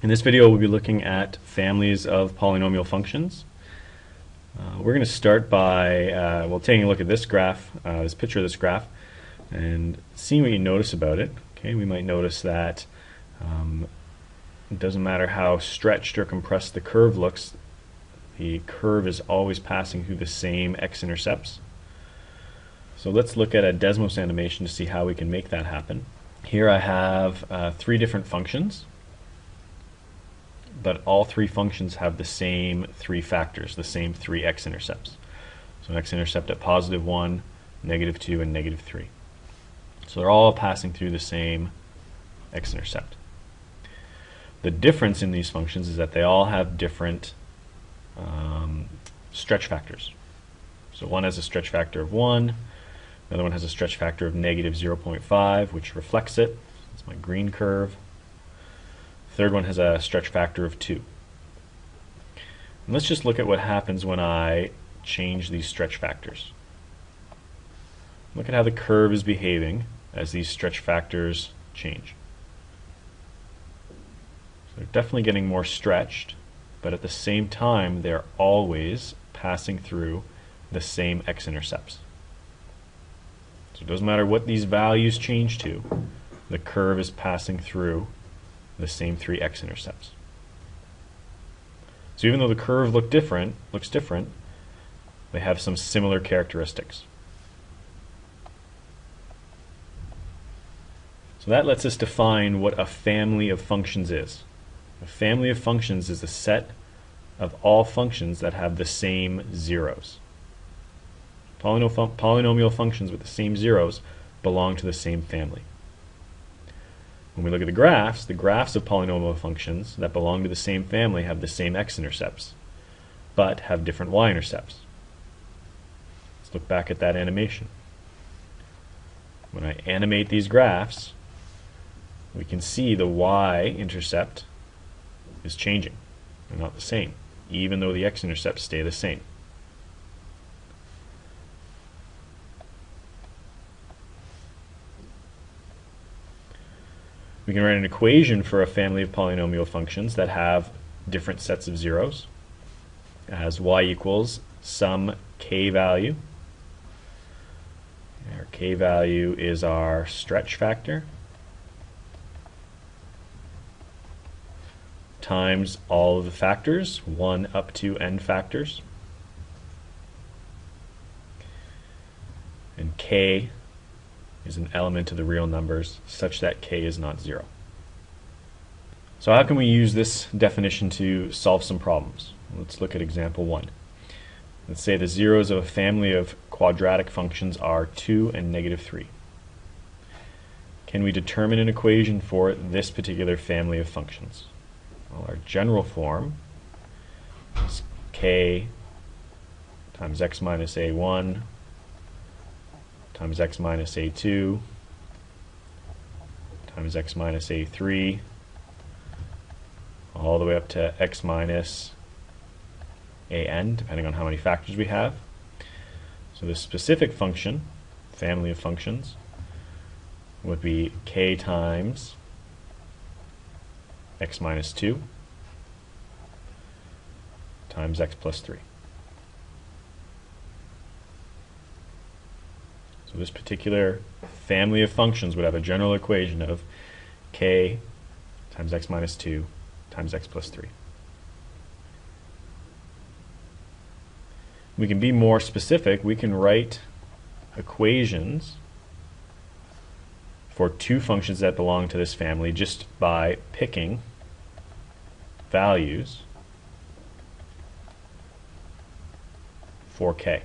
In this video we'll be looking at families of polynomial functions. Uh, we're going to start by, uh, well, taking a look at this graph, uh, this picture of this graph, and seeing what you notice about it. Okay, we might notice that um, it doesn't matter how stretched or compressed the curve looks, the curve is always passing through the same x-intercepts. So let's look at a Desmos animation to see how we can make that happen. Here I have uh, three different functions but all three functions have the same three factors, the same three x-intercepts. So x-intercept at positive 1, negative 2, and negative 3. So they're all passing through the same x-intercept. The difference in these functions is that they all have different um, stretch factors. So one has a stretch factor of 1, another one has a stretch factor of negative 0.5, which reflects it. It's my green curve. Third one has a stretch factor of 2. And let's just look at what happens when I change these stretch factors. Look at how the curve is behaving as these stretch factors change. So they're definitely getting more stretched, but at the same time they're always passing through the same x-intercepts. So it doesn't matter what these values change to, the curve is passing through the same three x-intercepts. So even though the curve look different, looks different, they have some similar characteristics. So that lets us define what a family of functions is. A family of functions is a set of all functions that have the same zeros. Polynomial functions with the same zeros belong to the same family. When we look at the graphs, the graphs of polynomial functions that belong to the same family have the same x-intercepts, but have different y-intercepts. Let's look back at that animation. When I animate these graphs, we can see the y-intercept is changing. They're not the same, even though the x-intercepts stay the same. We can write an equation for a family of polynomial functions that have different sets of zeros as y equals some k value. Our k value is our stretch factor times all of the factors, 1 up to n factors. And k is an element of the real numbers such that k is not 0. So how can we use this definition to solve some problems? Let's look at example 1. Let's say the zeros of a family of quadratic functions are 2 and negative 3. Can we determine an equation for this particular family of functions? Well, our general form is k times x minus a1 times x minus a2 times x minus a3 all the way up to x minus an, depending on how many factors we have. So the specific function, family of functions, would be k times x minus 2 times x plus 3. So this particular family of functions would have a general equation of k times x minus 2 times x plus 3. We can be more specific. We can write equations for two functions that belong to this family just by picking values for k.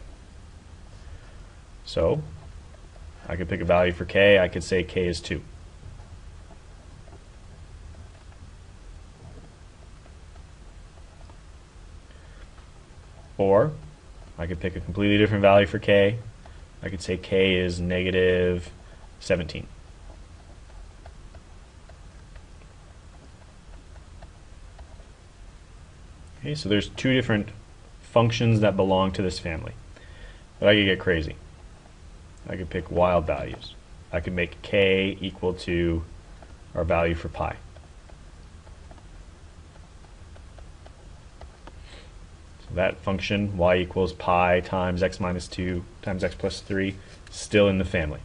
So I could pick a value for k. I could say k is 2. Or I could pick a completely different value for k. I could say k is negative 17. Okay, so there's two different functions that belong to this family. But I could get crazy. I could pick wild values. I could make k equal to our value for pi. So that function, y equals pi times x minus 2 times x plus 3, still in the family.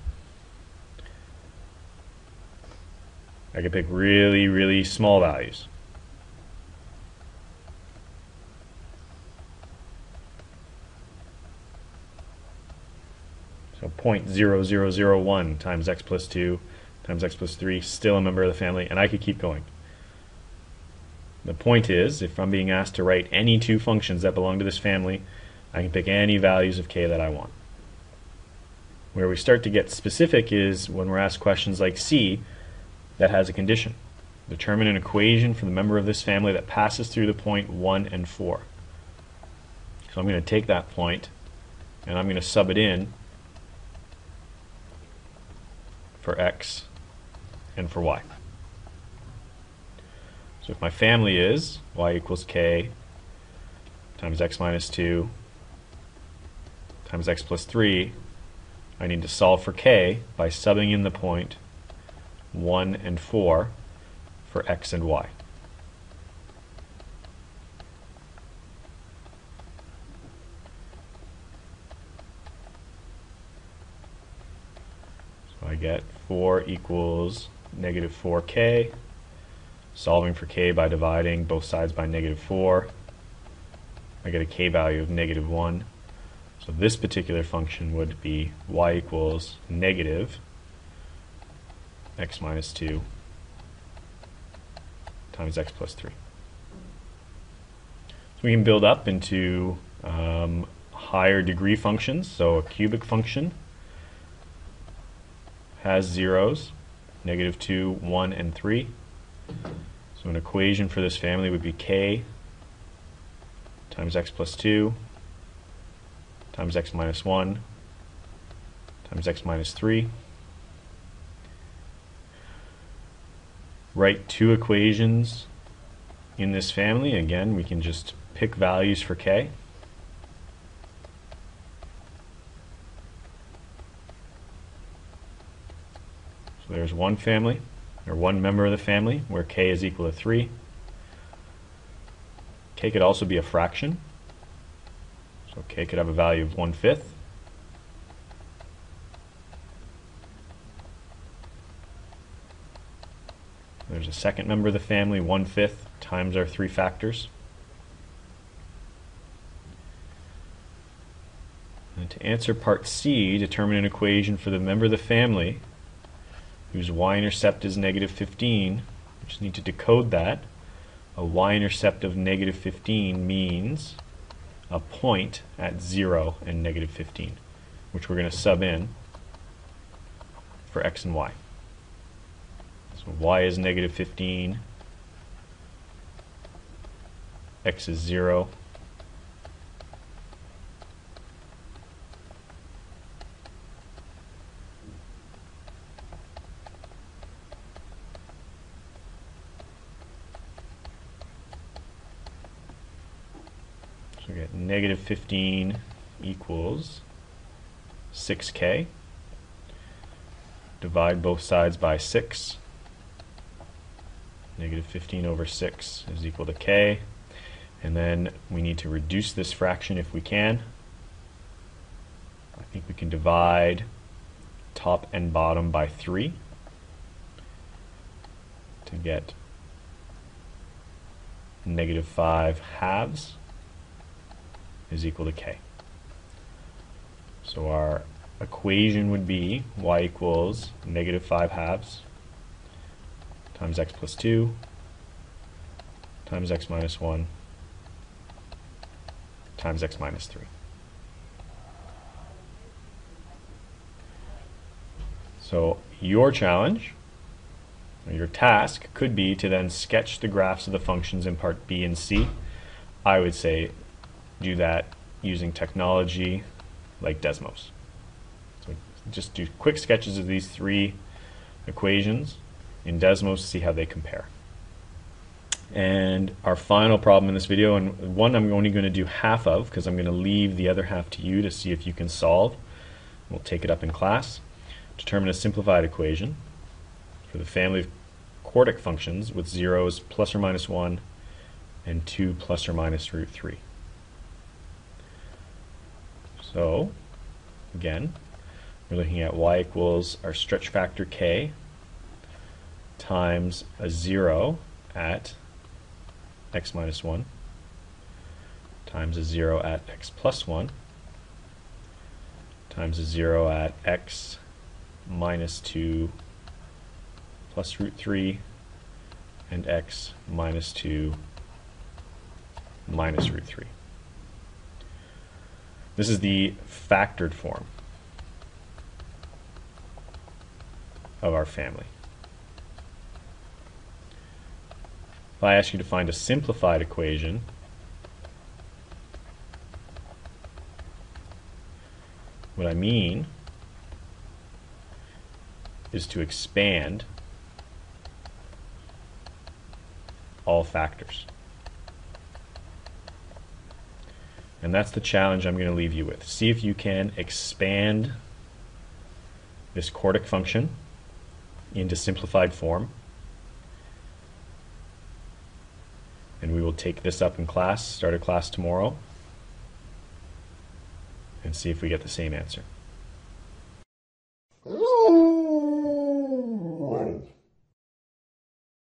I could pick really, really small values. So 0.0001 times x plus 2 times x plus 3, still a member of the family, and I could keep going. The point is, if I'm being asked to write any two functions that belong to this family, I can pick any values of k that I want. Where we start to get specific is when we're asked questions like C that has a condition. Determine an equation for the member of this family that passes through the point 1 and 4. So I'm going to take that point and I'm going to sub it in for x and for y. So if my family is y equals k times x minus 2 times x plus 3, I need to solve for k by subbing in the point 1 and 4 for x and y. get 4 equals negative 4k. Solving for k by dividing both sides by negative 4, I get a k value of negative 1. So this particular function would be y equals negative x minus 2 times x plus 3. So we can build up into um, higher degree functions. So a cubic function has zeros, negative 2, 1, and 3. So an equation for this family would be k times x plus 2 times x minus 1 times x minus 3. Write two equations in this family. Again, we can just pick values for k. there's one family or one member of the family where k is equal to 3. k could also be a fraction. So k could have a value of 1 fifth. There's a second member of the family, 1 fifth times our three factors. And to answer part C, determine an equation for the member of the family whose y-intercept is negative 15. We just need to decode that. A y-intercept of negative 15 means a point at 0 and negative 15, which we're going to sub in for x and y. So y is negative 15, x is 0, So we get negative 15 equals 6k. Divide both sides by 6. Negative 15 over 6 is equal to k. And then we need to reduce this fraction if we can. I think we can divide top and bottom by 3 to get negative 5 halves is equal to k. So our equation would be y equals negative 5 halves times x plus 2 times x minus 1 times x minus 3. So your challenge, or your task, could be to then sketch the graphs of the functions in part B and C. I would say do that using technology like Desmos. So just do quick sketches of these three equations in Desmos to see how they compare. And our final problem in this video, and one I'm only going to do half of because I'm going to leave the other half to you to see if you can solve. We'll take it up in class. Determine a simplified equation for the family of quartic functions with zeros plus or minus 1 and 2 plus or minus root 3. So, again, we're looking at y equals our stretch factor k times a 0 at x minus 1 times a 0 at x plus 1 times a 0 at x minus 2 plus root 3 and x minus 2 minus root 3. This is the factored form of our family. If I ask you to find a simplified equation, what I mean is to expand all factors. And that's the challenge I'm going to leave you with. See if you can expand this quartic function into simplified form. And we will take this up in class, start a class tomorrow, and see if we get the same answer.